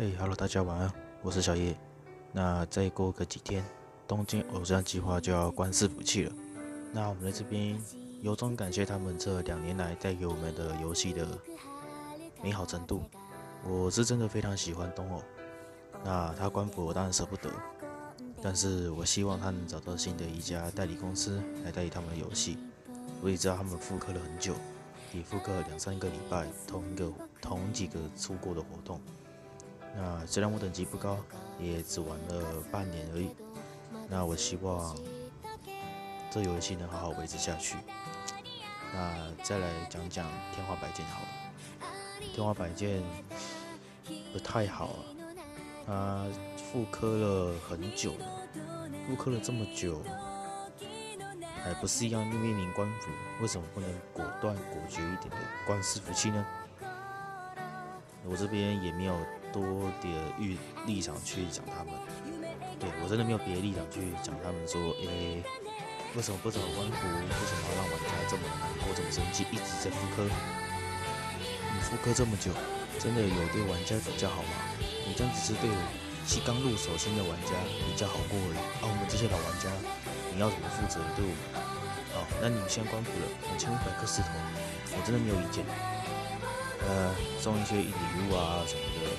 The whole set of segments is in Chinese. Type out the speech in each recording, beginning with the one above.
嘿，Hello，大家晚安，我是小叶。那再过个几天，东京偶像计划就要关伺服器了。那我们在这边由衷感谢他们这两年来带给我们的游戏的美好程度。我是真的非常喜欢东偶。那他关服我当然舍不得，但是我希望他能找到新的一家代理公司来代理他们的游戏。我也知道他们复刻了很久，也复刻了两三个礼拜同一个同几个出过的活动。那虽然我等级不高，也只玩了半年而已。那我希望这游戏能好好维持下去。那再来讲讲天花板剑好了。天花板剑不太好啊，它复刻了很久了，复刻了这么久，还不是一样面临关服？为什么不能果断果决一点的关伺服器呢？我这边也没有。多点立立场去讲他们，对我真的没有别的立场去讲他们说，诶，为什么不找官服？为什么要让玩家这么难过、这么生气，一直在复刻？你复刻这么久，真的有对玩家比较好吗？你这样只是对新刚入手新的玩家比较好过而已。啊，我们这些老玩家，你要怎么负责对我们？哦，那你现在官服了，两千五百颗石头，我真的没有意见。呃，送一些礼物啊什么的，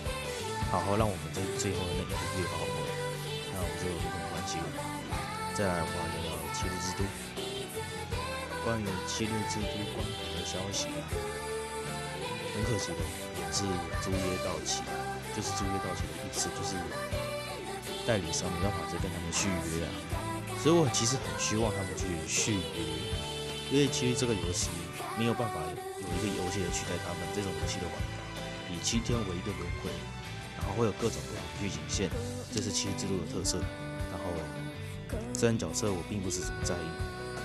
好好让我们在最后的那一个月好好过，那我们就没什么关系了。再来，我们聊聊七日之都。关于七日之都官服的消息啊，很可惜的是租约到期，就是租约到期的意思就是代理商没办法再跟他们续约啊。所以我其实很希望他们去续约，因为其实这个游戏没有办法。有一个游戏来取代他们这种游戏的玩法，以七天为一个轮回，然后会有各种各样的剧情线，这是七日之路的特色。然后，这然角色我并不是怎么在意，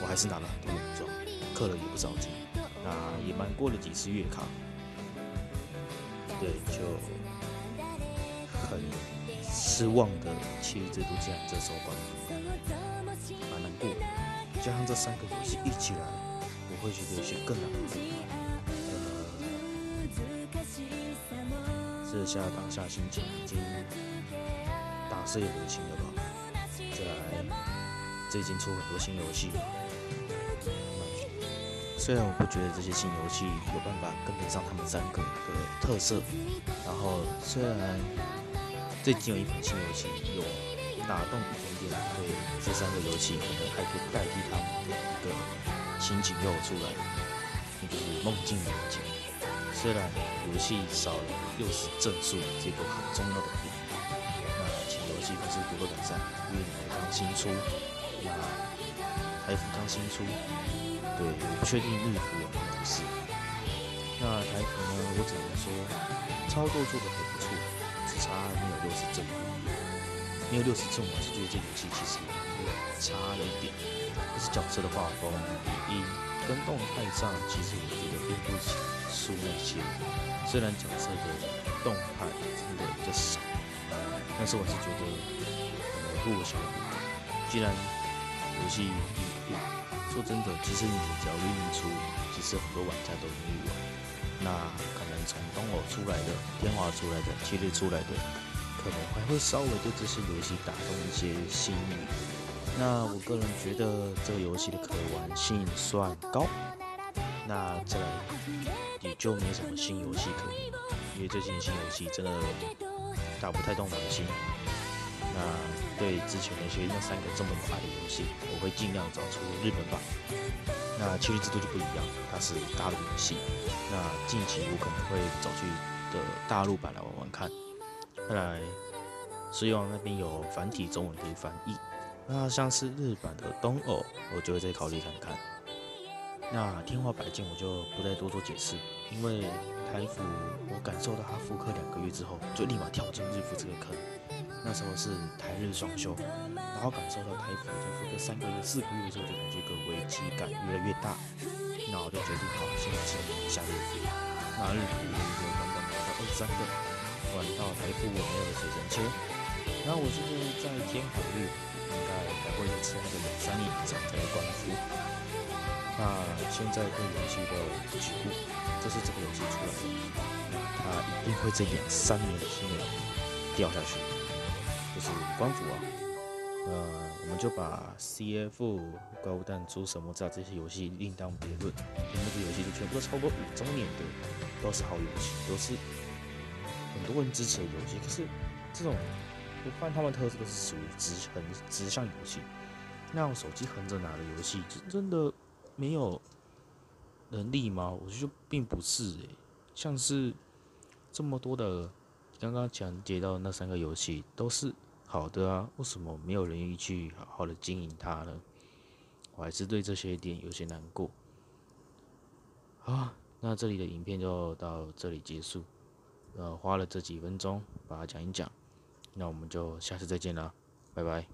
我还是拿了很多武装，氪了也不少金，那也蛮过了几次月卡。对，就失望的七日之都竟然这时候关服，蛮难过。加上这三个游戏一起来，我会觉得有些更难过。这下当下心情已经打碎我的心了吧？再来，这已经出很多新游戏了。虽然我不觉得这些新游戏有办法跟得上他们三个的特色，然后虽然最近有一款新游戏有打动一点。点，对这三个游戏可能还可以代替他们的一个情景又出来，那就是梦境的梦境。虽然游戏少了六十帧数这个很重要的点，那请游戏公司多多改善。因为刚新出，那台服刚新出，对，我不确定日服有没有事。那台服呢，我只能说操作做的很，差没有六十帧。没有六十帧，我是觉得这游戏其实差了一点，就是角色的画风、语音跟动态上，其实我觉得并不。输那些，虽然角色的动态真的比较少，但是我是觉得呃不如小补。既然游戏一说真的，其实你只要愿意出，其实很多玩家都愿意玩。那可能从东欧出来的、天华出来的、七日出来的，可能还会稍微对这些游戏打动一些心意。那我个人觉得这个游戏的可玩性算高。那再来也就没什么新游戏可以，因为最近新游戏真的打不太动我的心。那对之前那些那三个这么快的游戏，我会尽量找出日本版。那七日制度就不一样，它是大陆游戏。那近期我可能会走去的大陆版来玩玩看。再来，希望那边有繁体中文可以翻译。那像是日版的东偶，我就会再考虑看看。那天花百剑我就不再多做解释，因为台服我感受到他复刻两个月之后，就立马跳进日服这个坑。时候是台日双休，然后感受到台服在复个三个月、四个月之后，就感觉个危机感越来越大。那我就决定好，现在进行下日服。那日服就刚刚拿到二十三个，玩到台服我没有的水神切。那我觉得在天华日应该还会再撑个两三年以上才关服。那现在对游戏的起步，这是这个游戏出来的，那它一定会在两三年之内掉下去，就是官服啊。呃，我们就把 CF、怪物弹珠、神魔战这些游戏另当别论，那个游戏就全部都超过五周年的，都是好游戏，都是很多人支持的游戏。可是这种，我发现他们特色都是属于直横直向游戏，那种手机横着拿的游戏，真的没有能力吗？我觉得并不是诶，像是这么多的刚刚讲解到那三个游戏都是。好的啊，为什么没有人愿意去好好的经营它呢？我还是对这些点有些难过。好，那这里的影片就到这里结束。呃，花了这几分钟把它讲一讲，那我们就下次再见了，拜拜。